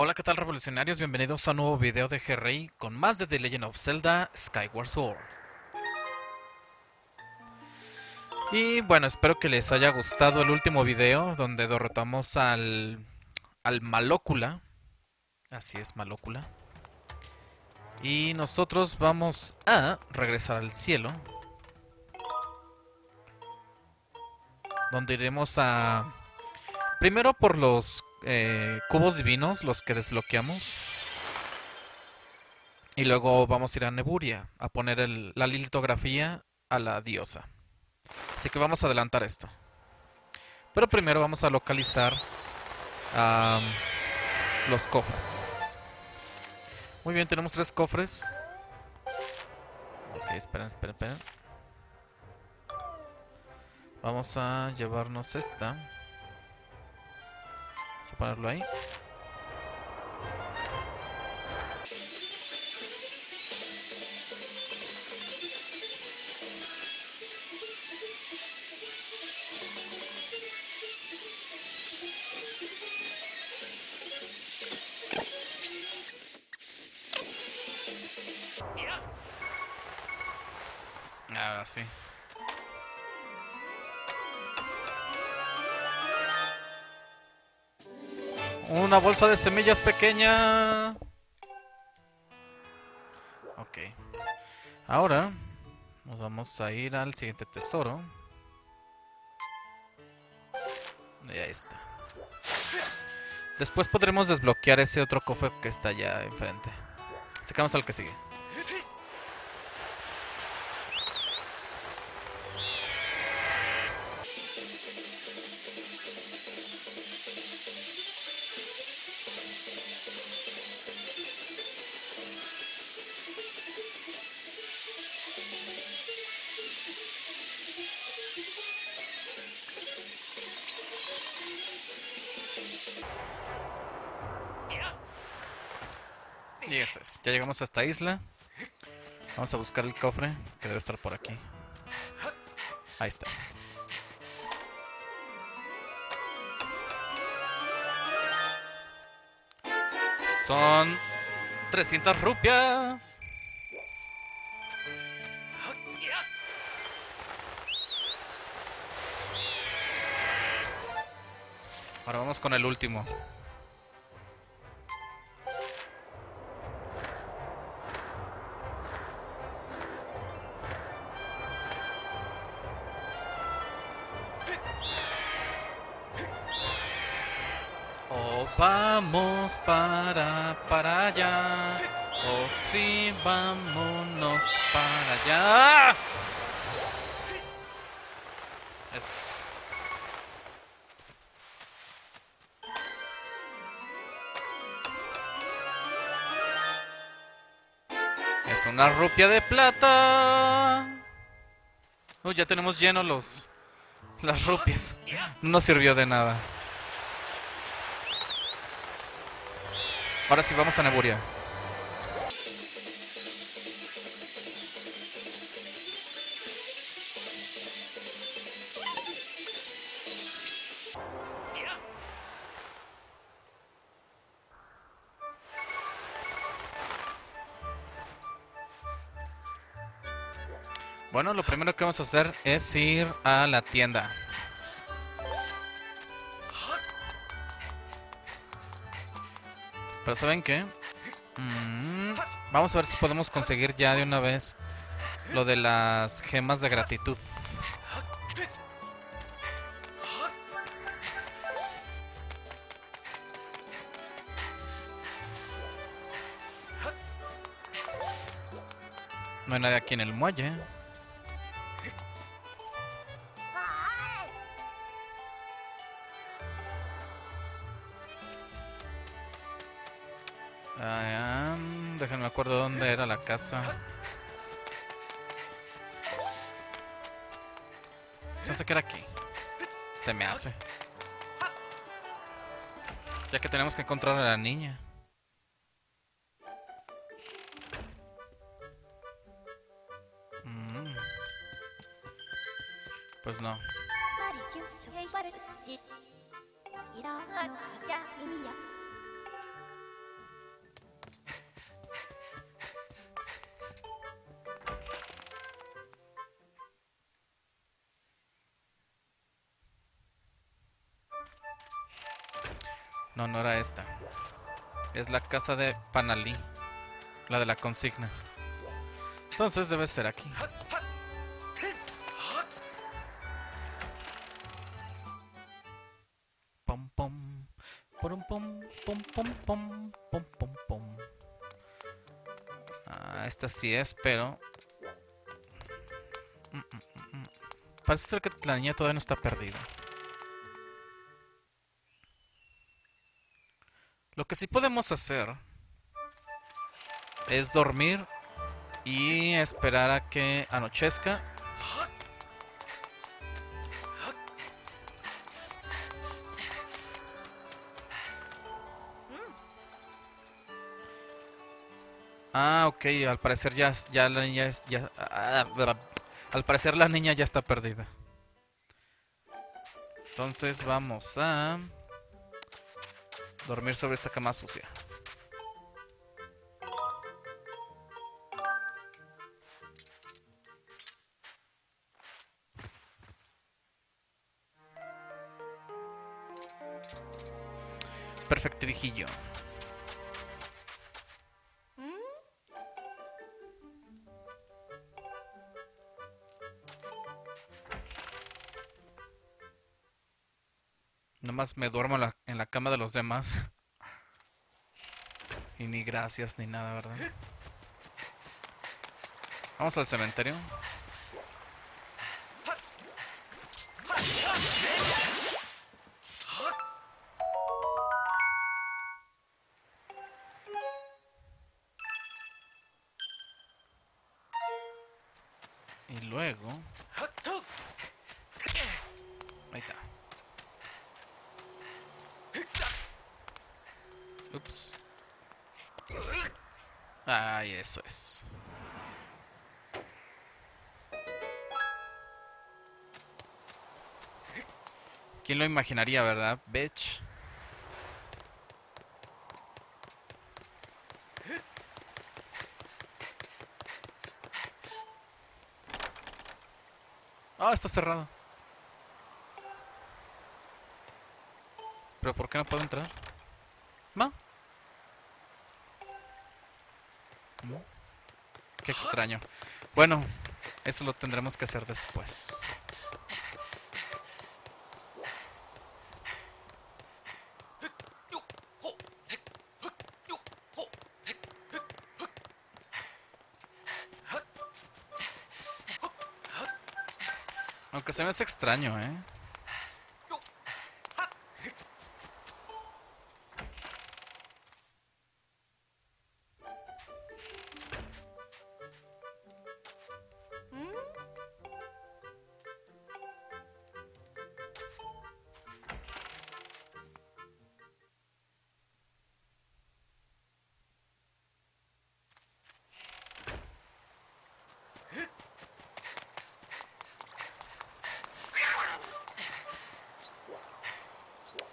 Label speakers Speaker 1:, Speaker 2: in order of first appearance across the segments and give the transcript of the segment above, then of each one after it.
Speaker 1: Hola, ¿qué tal revolucionarios? Bienvenidos a un nuevo video de GRI con más de The Legend of Zelda Skyward Sword. Y bueno, espero que les haya gustado el último video donde derrotamos al, al Malócula. Así es, Malócula. Y nosotros vamos a regresar al cielo. Donde iremos a... Primero por los eh, cubos divinos, los que desbloqueamos. Y luego vamos a ir a Neburia a poner la litografía a la diosa. Así que vamos a adelantar esto. Pero primero vamos a localizar los cofres. Muy bien, tenemos tres cofres. Ok, esperen, esperen, esperen. Vamos a llevarnos esta. Vamos a ponerlo ahí. Ahora sí. Una bolsa de semillas pequeña. Ok. Ahora nos vamos a ir al siguiente tesoro. Y ahí está. Después podremos desbloquear ese otro cofre que está allá enfrente. Sacamos al que sigue. Eso es. Ya llegamos a esta isla. Vamos a buscar el cofre que debe estar por aquí. Ahí está. Son 300 rupias. Ahora vamos con el último. Para, para allá. O sí, vámonos para allá. Es una rupia de plata. Uy, ya tenemos llenos los las rupias. No nos sirvió de nada. Ahora sí vamos a Neburia. Bueno, lo primero que vamos a hacer es ir a la tienda. Pero ¿saben qué? Mm, vamos a ver si podemos conseguir ya de una vez lo de las gemas de gratitud. No hay nadie aquí en el muelle. Ah, déjenme acuerdo dónde era la casa. Hace que era aquí. Se me hace. Ya que tenemos que encontrar a la niña. Mm. Pues no. No, no era esta. Es la casa de Panalí. La de la consigna. Entonces debe ser aquí. Pom pom. Pom pom pom pom pom pom pom. Ah, esta sí es, pero. Mm, mm, mm. Parece ser que la niña todavía no está perdida. Que sí podemos hacer es dormir y esperar a que anochezca. Ah, ok, al parecer ya, ya la niña es, ya, al parecer la niña ya está perdida. Entonces vamos a dormir sobre esta cama sucia. Perfectirijillo. Me duermo en la, en la cama de los demás. y ni gracias ni nada, ¿verdad? Vamos al cementerio. Ups. Ay, eso es. ¿Quién lo imaginaría, verdad? Bitch. Ah, está cerrado. ¿Pero por qué no puedo entrar? ¿No? ¿Mm? Qué extraño. Bueno, eso lo tendremos que hacer después. Aunque se me hace extraño, ¿eh?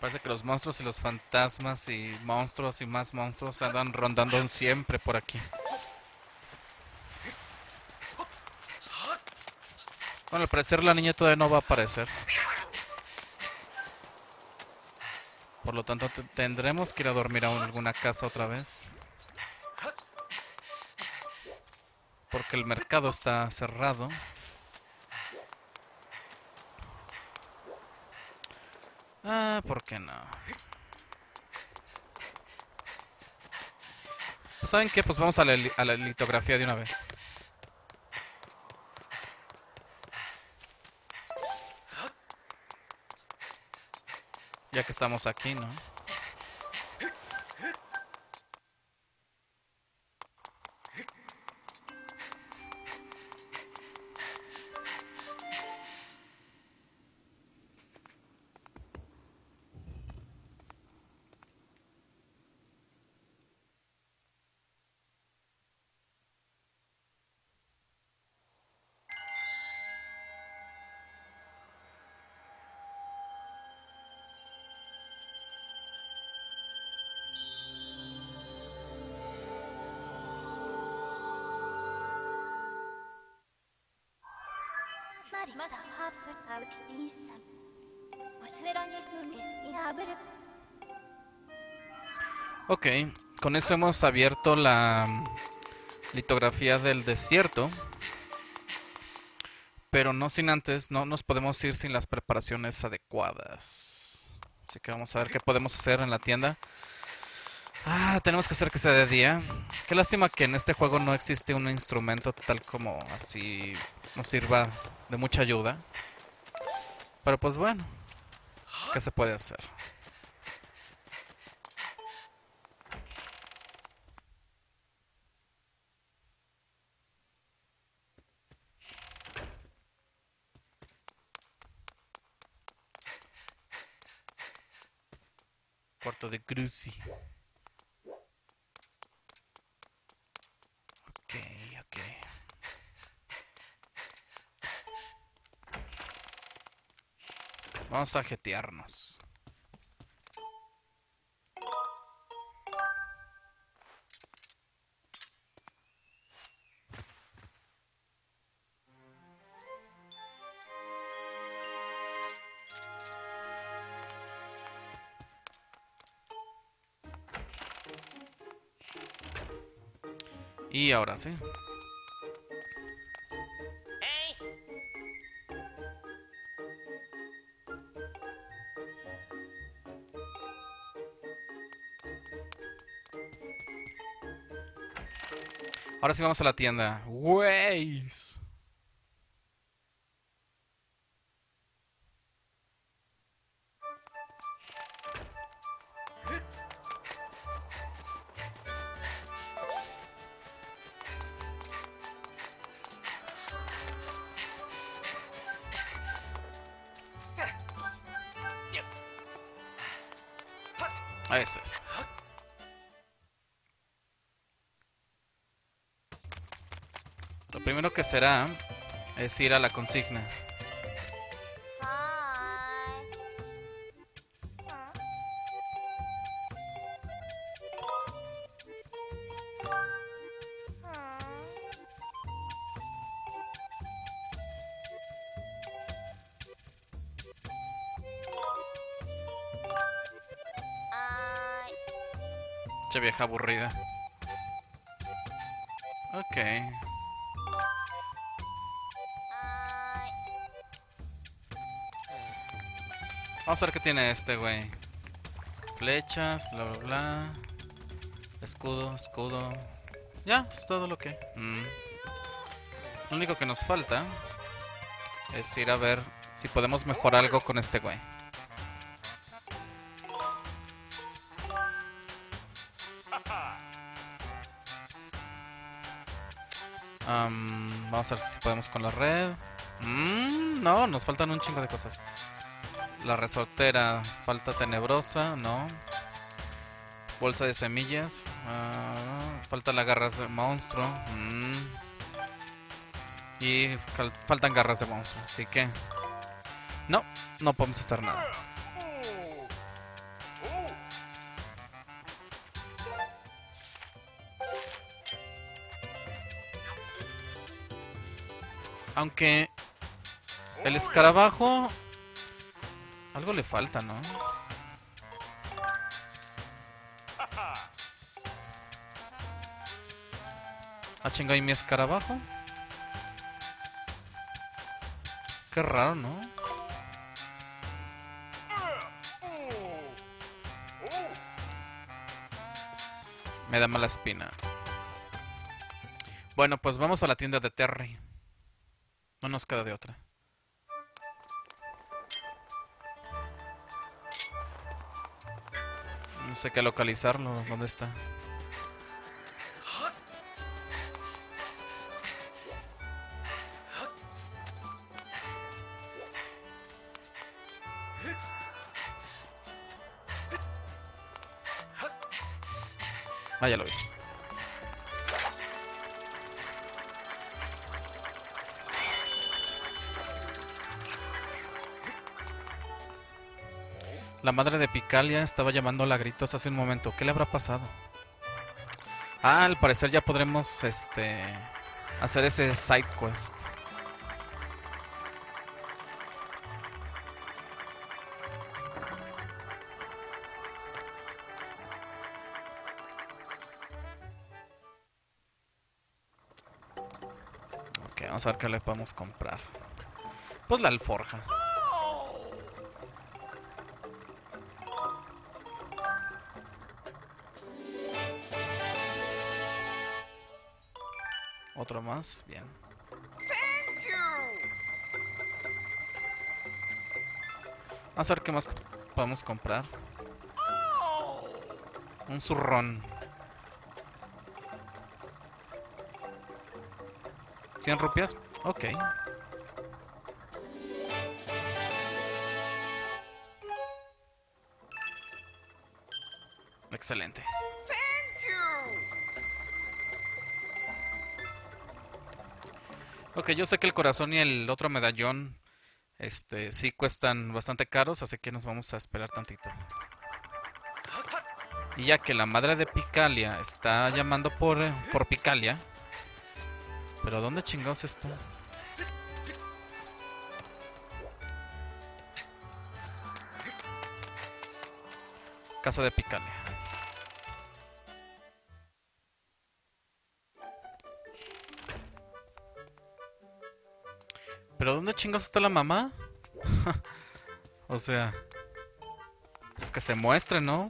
Speaker 1: Parece que los monstruos y los fantasmas y monstruos y más monstruos andan rondando siempre por aquí. Bueno, al parecer la niña todavía no va a aparecer. Por lo tanto, te- tendremos que ir a dormir a alguna casa otra vez. Porque el mercado está cerrado. Ah, ¿por qué no? ¿Saben qué? Pues vamos a la litografía de una vez. Ya que estamos aquí, ¿no? Ok, con eso hemos abierto la litografía del desierto. Pero no sin antes, no nos podemos ir sin las preparaciones adecuadas. Así que vamos a ver qué podemos hacer en la tienda. Ah, tenemos que hacer que sea de día. Qué lástima que en este juego no existe un instrumento tal como así nos sirva de mucha ayuda. Pero pues bueno, ¿qué se puede hacer? De Grusi. Ok, ok. Vamos a jetearnos. Y ahora sí. Ahora sí vamos a la tienda. será es ir a la consigna. Che vieja aburrida. Ok. Vamos a ver qué tiene este, güey. Flechas, bla, bla, bla. Escudo, escudo. Ya, es todo lo que... Mm. Lo único que nos falta es ir a ver si podemos mejorar algo con este güey. Am, vamos a ver si podemos con la red. Mm, no, nos faltan un chingo de cosas. La resortera, falta tenebrosa, no. Bolsa de semillas. ah, falta las garras de monstruo. mm. Y fal- faltan garras de monstruo. Así que... No, no podemos hacer nada. Aunque... El escarabajo... Algo le falta, ¿no? Ah, chinga, ¿y mi escarabajo? Qué raro, ¿no? Me da mala espina. Bueno, pues vamos a la tienda de Terry. No nos queda de otra. No sé qué localizarlo. ¿Dónde está? Ah, lo vi. La madre de Picalia estaba llamándola a gritos hace un momento. ¿Qué le habrá pasado? Ah, al parecer ya podremos este hacer ese side quest. Ok, vamos a ver qué le podemos comprar. Pues la alforja. Otro más, bien. A ver qué más podemos comprar. Un zurrón. 100 rupias. Ok. Excelente. Ok, yo sé que el corazón y el otro medallón este, sí cuestan bastante caros, así que nos vamos a esperar tantito. Y ya que la madre de Picalia está llamando por, eh, por Picalia. ¿Pero dónde chingados está? Casa de Picalia. ¿Pero dónde chingados está la mamá? o sea... Pues que se muestre, ¿no?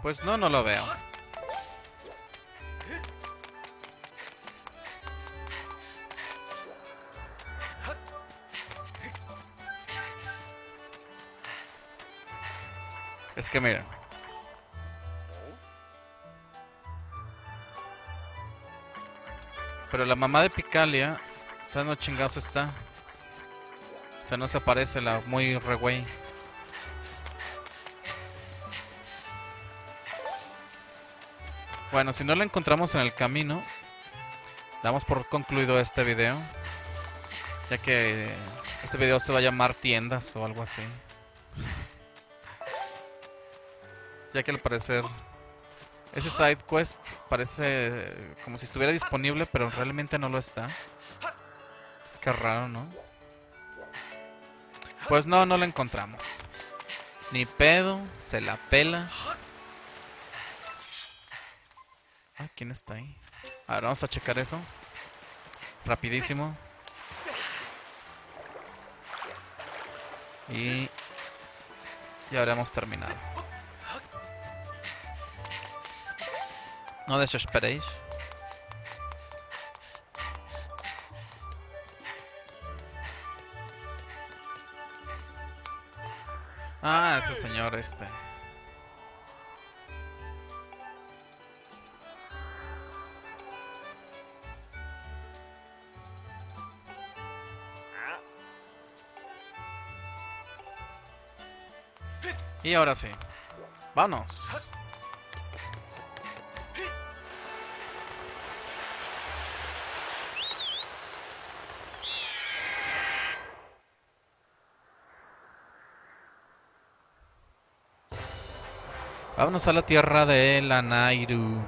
Speaker 1: Pues no, no lo veo. Es que miren. Pero la mamá de Picalia, o sea, no chingados está. O sea, no se aparece la muy re. Bueno, si no la encontramos en el camino, damos por concluido este video. Ya que este video se va a llamar tiendas o algo así. Ya que al parecer ese side quest parece como si estuviera disponible, pero realmente no lo está. Qué raro, ¿no? Pues no, no la encontramos. Ni pedo, se la pela. Ah, ¿quién está ahí? A ver, vamos a checar eso. Rapidísimo. Y ya habremos terminado. No desesperéis. Ah, ese señor este. Y ahora sí. Vámonos. Vámonos a la tierra de la Nairu.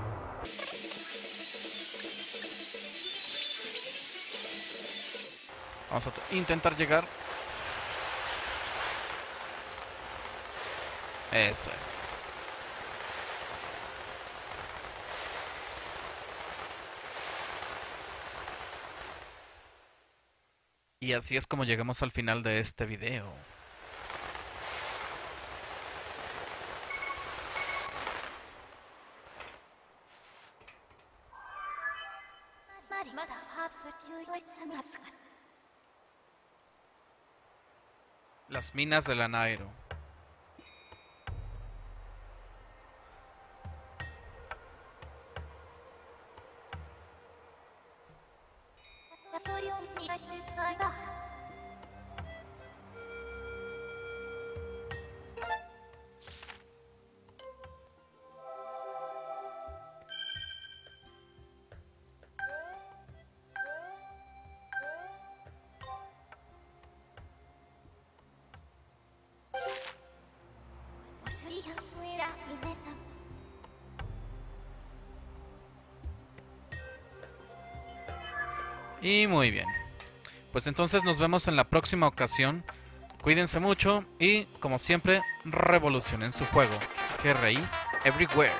Speaker 1: Vamos a intentar llegar. Eso es. Y así es como llegamos al final de este video. Las minas de la Y muy bien. Pues entonces nos vemos en la próxima ocasión. Cuídense mucho y como siempre, revolución en su juego. GRI Everywhere.